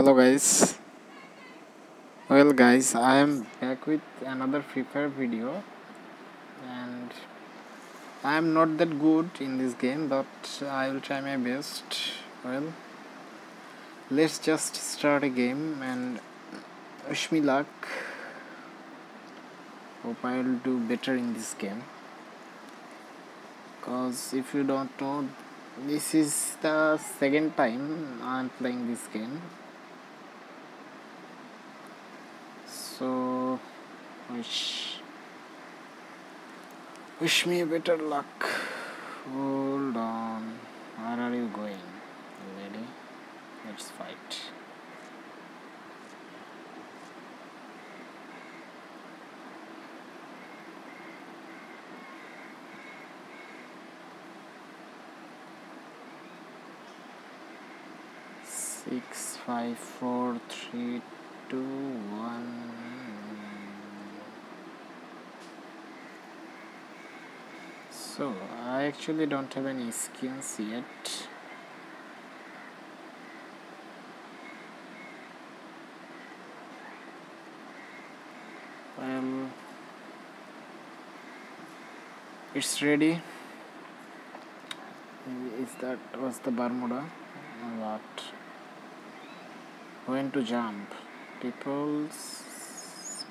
hello guys. Well guys i am back with another free fire video. And i am not that good in this game but i will try my best. Well let's just start a game and wish me luck. Hope i will do better in this game. Because if you don't know this is the second time i'm playing this game so wish. Wish me better luck. Hold on. Where are you going? Ready? Let's fight. Six five four three two one so I actually don't have any skins yet. Well it's ready. Is that was the Bermuda what when to jump? People's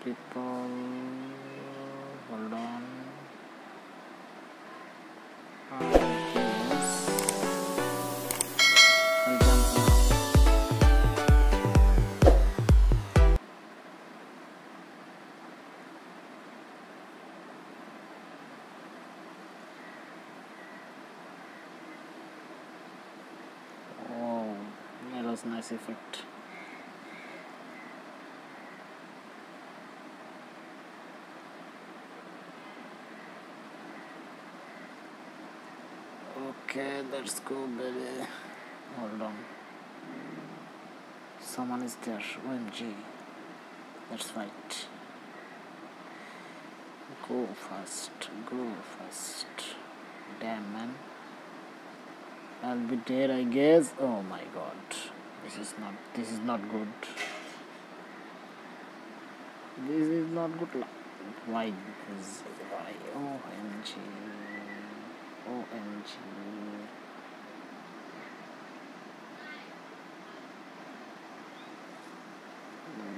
people hold on was nice effect. Okay, let's go, baby. Hold on. Someone is there. OMG. Let's fight. Go fast. Go fast. Damn, man. I'll be dead, I guess. Oh my god. This is not. This is not good. This is not good. Why? Because why? OMG. OMG.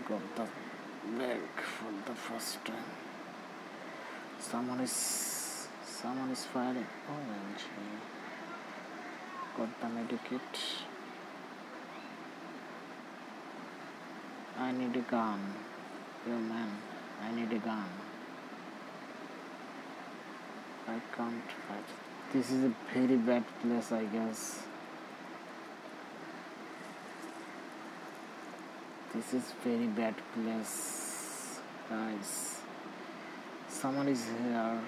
Got the leg for the first time. Someone is someone is firing. OMG. Got the medikit. I need a gun. Yo man, I need a gun. I can't fight. This is a very bad place, I guess. This is very bad place, guys. Someone is here.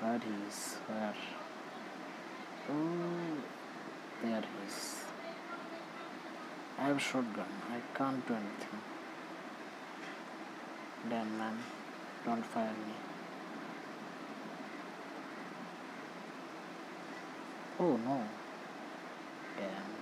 Where he is? Where? Oh, there he is. I have a shotgun. I can't do anything. Damn man, don't fire me. Oh no. Damn.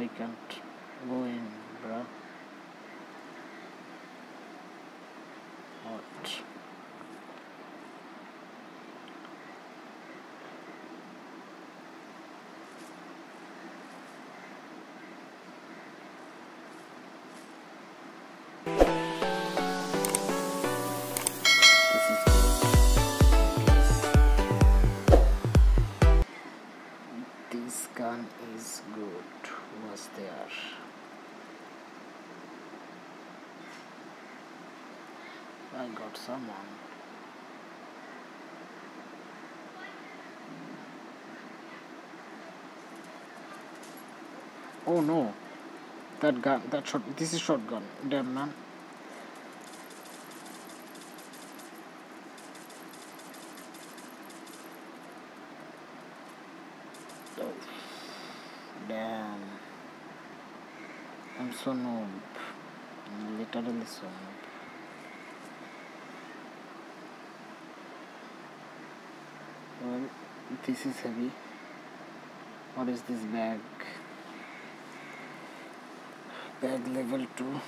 I can't go in, bruh? What? I got someone. Oh no. That gun, that shot, this is shotgun. Damn man. Oh. Damn. I'm so. I'm literally so noob. Well, this is heavy. What is this bag? Bag level 2.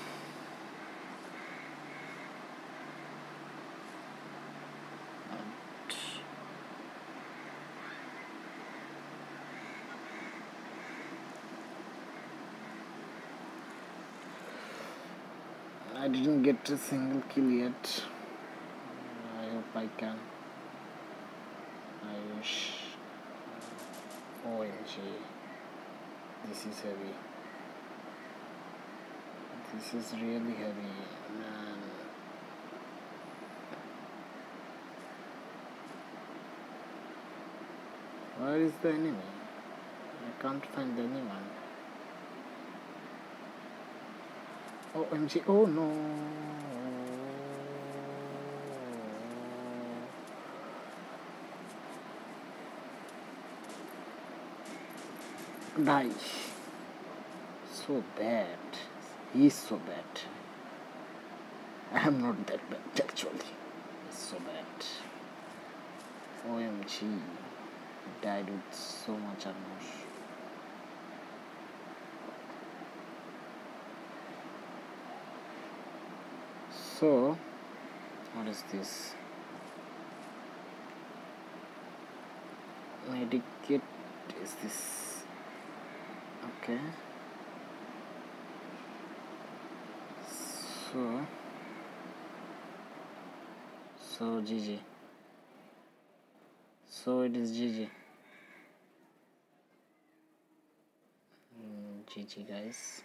I didn't get a single kill yet. I hope I can. OMG. Oh, this is heavy. This is really heavy, man. Where is the enemy? I can't find anyone. Oh, OMG, oh no. Die. So bad. He's so bad. I am not that bad actually. He's so bad. OMG. Died with so much armor. So, what is this? Medikit is this? Okay. So, so GG. So it is GG. Mm, GG guys.